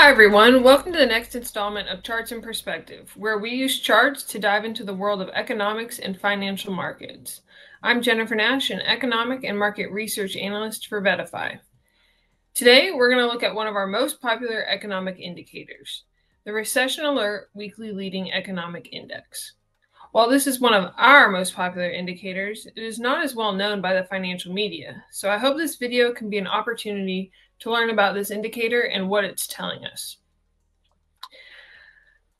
Hi, everyone. Welcome to the next installment of Charts in Perspective, where we use charts to dive into the world of economics and financial markets. I'm Jennifer Nash, an economic and market research analyst for VettaFi. Today, we're going to look at one of our most popular economic indicators, the Recession Alert Weekly Leading Economic Index. While this is one of our most popular indicators, it is not as well known by the financial media, so I hope this video can be an opportunity to learn about this indicator and what it's telling us.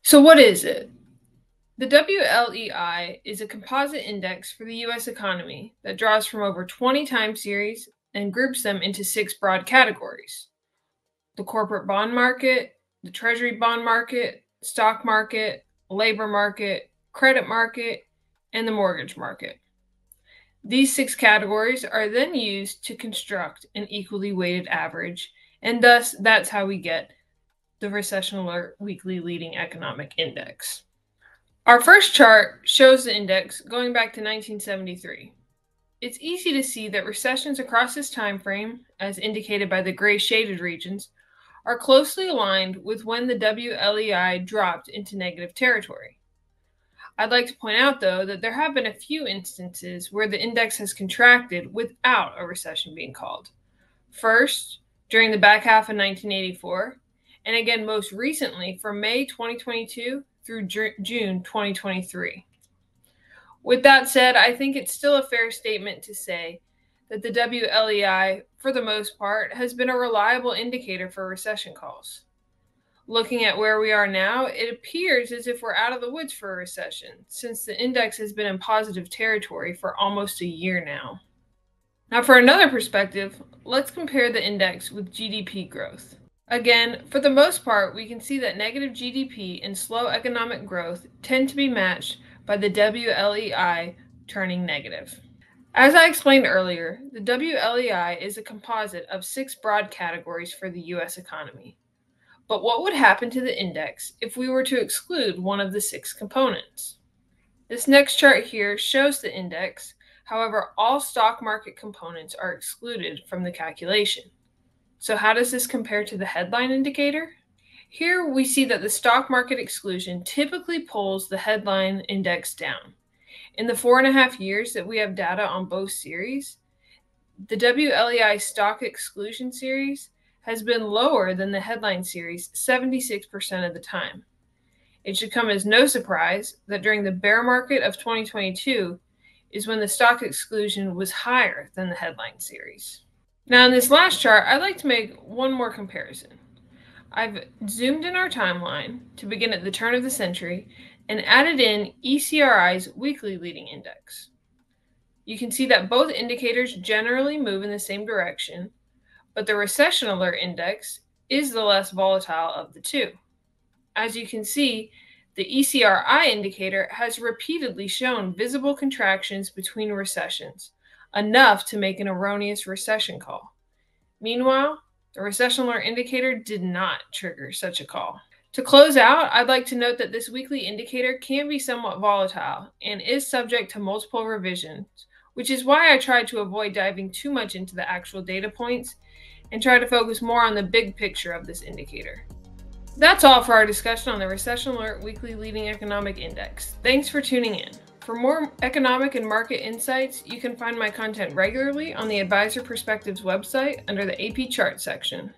So, what is it? The WLEI is a composite index for the US economy that draws from over 20 time series and groups them into six broad categories the corporate bond market, the treasury bond market, stock market, labor market, credit market, and the mortgage market. These six categories are then used to construct an equally weighted average, and thus that's how we get the Recession Alert Weekly Leading Economic Index. Our first chart shows the index going back to 1973. It's easy to see that recessions across this time frame, as indicated by the gray shaded regions, are closely aligned with when the WLEI dropped into negative territory. I'd like to point out, though, that there have been a few instances where the index has contracted without a recession being called. First, during the back half of 1984, and again most recently from May 2022 through June 2023. With that said, I think it's still a fair statement to say that the WLEI, for the most part, has been a reliable indicator for recession calls looking at where we are now, it appears as if we're out of the woods for a recession, since the index has been in positive territory for almost a year now. Now, for another perspective, let's compare the index with GDP growth. Again, for the most part, we can see that negative GDP and slow economic growth tend to be matched by the WLEI turning negative. As I explained earlier, the WLEI is a composite of six broad categories for the US economy. But what would happen to the index if we were to exclude one of the six components? This next chart here shows the index. However, all stock market components are excluded from the calculation. So how does this compare to the headline indicator? Here we see that the stock market exclusion typically pulls the headline index down. In the four and a half years that we have data on both series, the WLEI stock exclusion series has been lower than the headline series 76% of the time. It should come as no surprise that during the bear market of 2022 is when the stock exclusion was higher than the headline series. Now, in this last chart, I'd like to make one more comparison. I've zoomed in our timeline to begin at the turn of the century and added in ECRI's weekly leading index. You can see that both indicators generally move in the same direction, but the recession alert index is the less volatile of the two. As you can see, the ECRI indicator has repeatedly shown visible contractions between recessions, enough to make an erroneous recession call. Meanwhile, the recession alert indicator did not trigger such a call. To close out, I'd like to note that this weekly indicator can be somewhat volatile and is subject to multiple revisions, which is why I try to avoid diving too much into the actual data points and try to focus more on the big picture of this indicator. That's all for our discussion on the Recession Alert Weekly Leading Economic Index. Thanks for tuning in. For more economic and market insights, you can find my content regularly on the Advisor Perspectives website under the AP Chart section.